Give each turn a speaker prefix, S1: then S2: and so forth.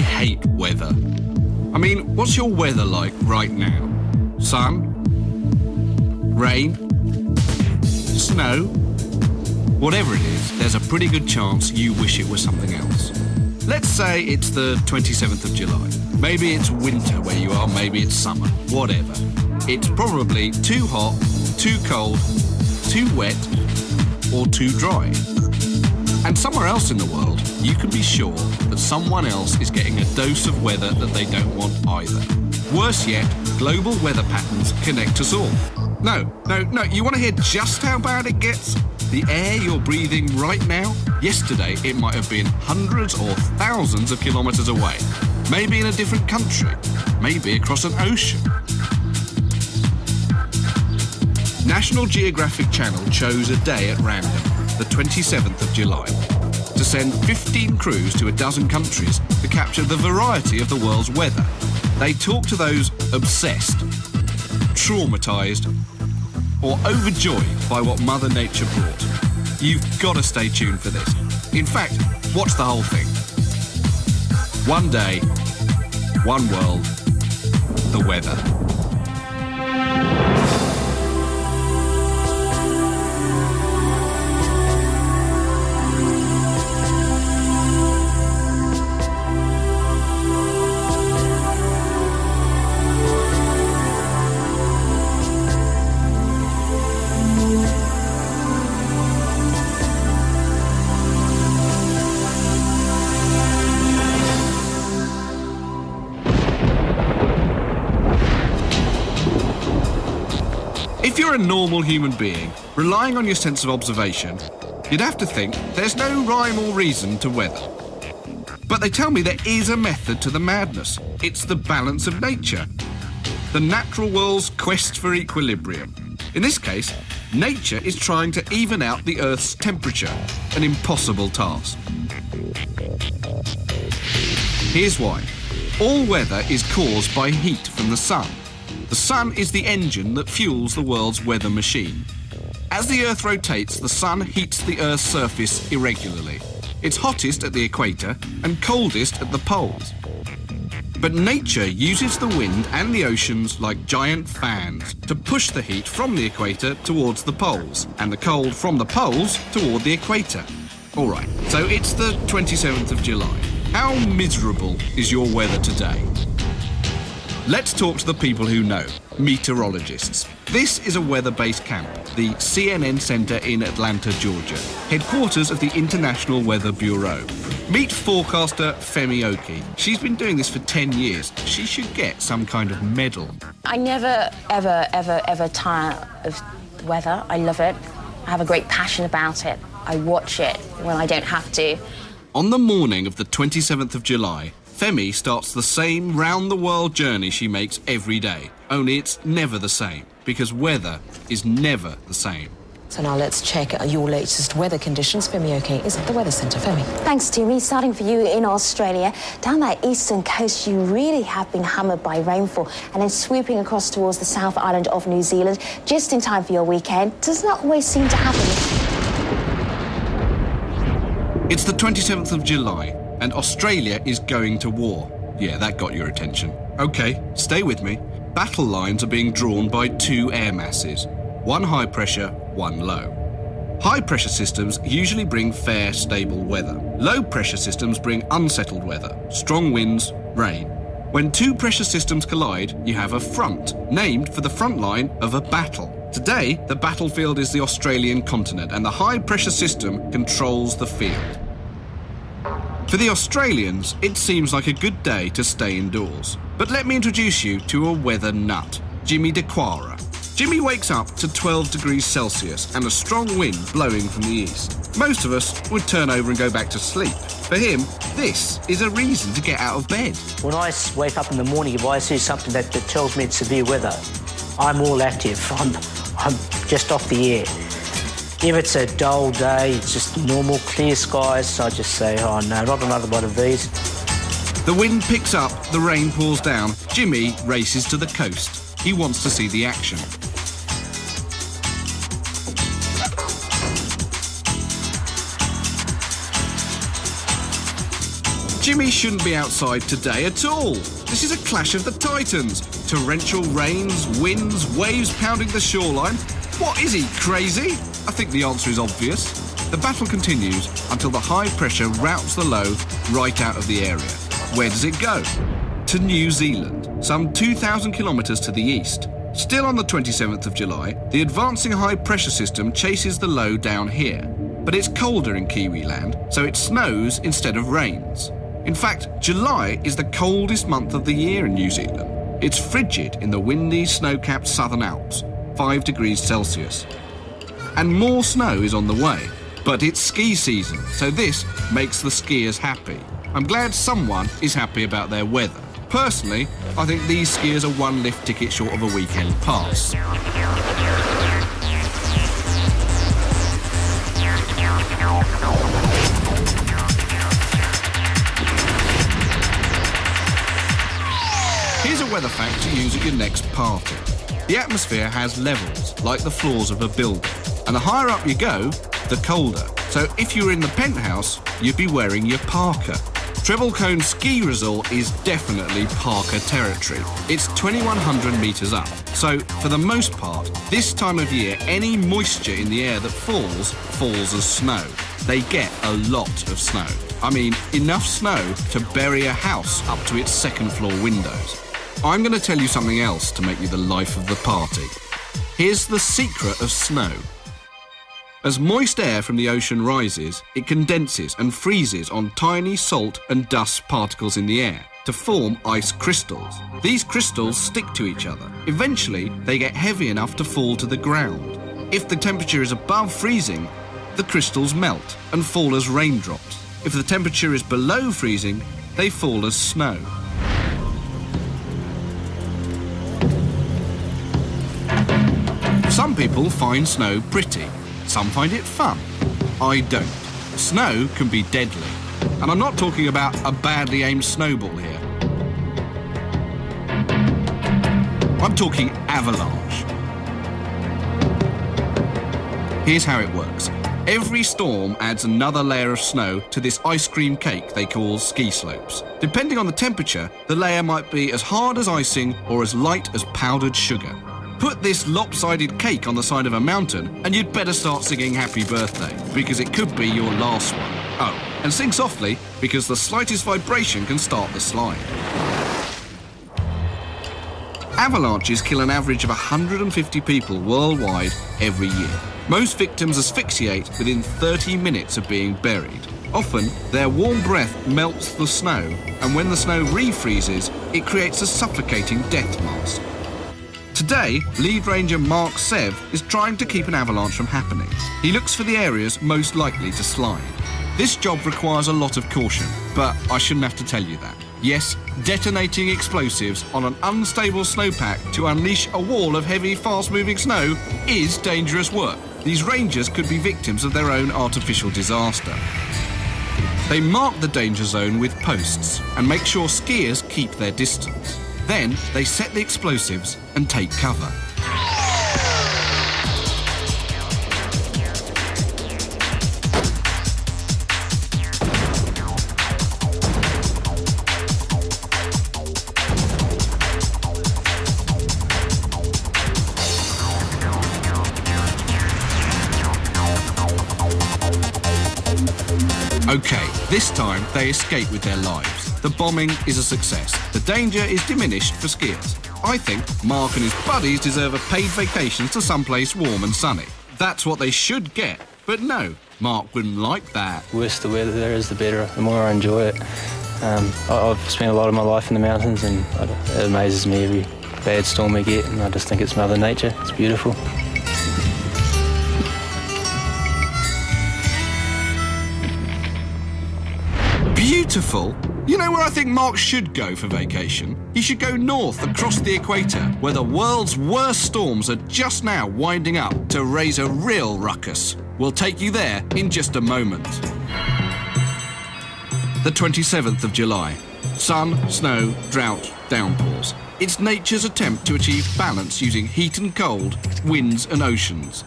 S1: I hate weather. I mean, what's your weather like right now? Sun? Rain? Snow? Whatever it is, there's a pretty good chance you wish it was something else. Let's say it's the 27th of July. Maybe it's winter where you are, maybe it's summer, whatever. It's probably too hot, too cold, too wet, or too dry. And somewhere else in the world, you can be sure someone else is getting a dose of weather that they don't want either. Worse yet, global weather patterns connect us all. No, no, no, you want to hear just how bad it gets? The air you're breathing right now, yesterday it might have been hundreds or thousands of kilometres away. Maybe in a different country, maybe across an ocean. National Geographic Channel chose a day at random, the 27th of July, to send 15 crews to a dozen countries to capture the variety of the world's weather. They talk to those obsessed, traumatised, or overjoyed by what Mother Nature brought. You've got to stay tuned for this. In fact, watch the whole thing. One day, one world, the weather. If you're a normal human being, relying on your sense of observation, you'd have to think there's no rhyme or reason to weather. But they tell me there is a method to the madness. It's the balance of nature. The natural world's quest for equilibrium. In this case, nature is trying to even out the Earth's temperature, an impossible task. Here's why. All weather is caused by heat from the sun. The sun is the engine that fuels the world's weather machine. As the Earth rotates, the sun heats the Earth's surface irregularly. It's hottest at the equator and coldest at the poles. But nature uses the wind and the oceans like giant fans to push the heat from the equator towards the poles and the cold from the poles toward the equator. All right, so it's the 27th of July. How miserable is your weather today? Let's talk to the people who know, meteorologists. This is a weather-based camp, the CNN Center in Atlanta, Georgia, headquarters of the International Weather Bureau. Meet forecaster Femi Oke. She's been doing this for 10 years. She should get some kind of medal.
S2: I never, ever, ever, ever tire of the weather. I love it. I have a great passion about it. I watch it when I don't have to.
S1: On the morning of the 27th of July, Femi starts the same round the world journey she makes every day. Only it's never the same, because weather is never the same.
S3: So now let's check your latest weather conditions. Femi Oke is at the Weather Centre. Femi.
S2: Thanks, Timmy. Starting for you in Australia, down that eastern coast, you really have been hammered by rainfall and then sweeping across towards the South Island of New Zealand just in time for your weekend. Does not always seem to happen.
S1: It's the 27th of July, and Australia is going to war. Yeah, that got your attention. Okay, stay with me. Battle lines are being drawn by two air masses one high pressure, one low. High pressure systems usually bring fair, stable weather. Low pressure systems bring unsettled weather, strong winds, rain. When two pressure systems collide, you have a front, named for the front line of a battle. Today, the battlefield is the Australian continent, and the high pressure system controls the field. For the Australians, it seems like a good day to stay indoors. But let me introduce you to a weather nut, Jimmy Deguara. Jimmy wakes up to 12 degrees Celsius and a strong wind blowing from the east. Most of us would turn over and go back to sleep. For him, this is a reason to get out of bed.
S4: When I wake up in the morning, if I see something that, that tells me it's severe weather, I'm all active. I'm, I'm just off the air. If it's a dull day, it's just normal, clear skies, I just say, oh no, not another one of these.
S1: The wind picks up, the rain pours down. Jimmy races to the coast. He wants to see the action. Jimmy shouldn't be outside today at all. This is a clash of the titans. Torrential rains, winds, waves pounding the shoreline. What is he, crazy? I think the answer is obvious. The battle continues until the high pressure routs the low right out of the area. Where does it go? To New Zealand, some 2,000 kilometres to the east. Still on the 27th of July, the advancing high pressure system chases the low down here. But it's colder in Kiwi land, so it snows instead of rains. In fact, July is the coldest month of the year in New Zealand. It's frigid in the windy, snow capped Southern Alps, 5 degrees Celsius. And more snow is on the way. But it's ski season, so this makes the skiers happy. I'm glad someone is happy about their weather. Personally, I think these skiers are one lift ticket short of a weekend pass. Here's a weather fact to use at your next party. The atmosphere has levels, like the floors of a building. And the higher up you go, the colder. So if you were in the penthouse, you'd be wearing your parka. Treble Cone Ski Resort is definitely Parka territory. It's 2,100 metres up. So, for the most part, this time of year, any moisture in the air that falls, falls as snow. They get a lot of snow. I mean, enough snow to bury a house up to its second floor windows. I'm going to tell you something else to make you the life of the party. Here's the secret of snow. As moist air from the ocean rises, it condenses and freezes on tiny salt and dust particles in the air to form ice crystals. These crystals stick to each other. Eventually, they get heavy enough to fall to the ground. If the temperature is above freezing, the crystals melt and fall as raindrops. If the temperature is below freezing, they fall as snow. Some people find snow pretty. Some find it fun. I don't. Snow can be deadly. And I'm not talking about a badly aimed snowball here. I'm talking avalanche. Here's how it works. Every storm adds another layer of snow to this ice cream cake they call ski slopes. Depending on the temperature, the layer might be as hard as icing or as light as powdered sugar. Put this lopsided cake on the side of a mountain, and you'd better start singing Happy Birthday, because it could be your last one. Oh, and sing softly, because the slightest vibration can start the slide. Avalanches kill an average of 150 people worldwide every year. Most victims asphyxiate within 30 minutes of being buried. Often, their warm breath melts the snow, and when the snow refreezes, it creates a suffocating death mask. Today, lead ranger Mark Sev is trying to keep an avalanche from happening. He looks for the areas most likely to slide. This job requires a lot of caution, but I shouldn't have to tell you that. Yes, detonating explosives on an unstable snowpack to unleash a wall of heavy, fast moving snow is dangerous work. These rangers could be victims of their own artificial disaster. They mark the danger zone with posts and make sure skiers keep their distance. Then they set the explosives and take cover. Okay, this time they escape with their lives. The bombing is a success. The danger is diminished for skiers. I think Mark and his buddies deserve a paid vacation to someplace warm and sunny. That's what they should get. But no, Mark wouldn't like that.
S5: The worse the weather there is, the better, the more I enjoy it. Um, I've spent a lot of my life in the mountains and it amazes me every bad storm we get and I just think it's Mother Nature. It's beautiful.
S1: Beautiful? You know where I think Mark should go for vacation? He should go north across the equator, where the world's worst storms are just now winding up to raise a real ruckus. We'll take you there in just a moment. The 27th of July. Sun, snow, drought, downpours. It's nature's attempt to achieve balance using heat and cold, winds and oceans.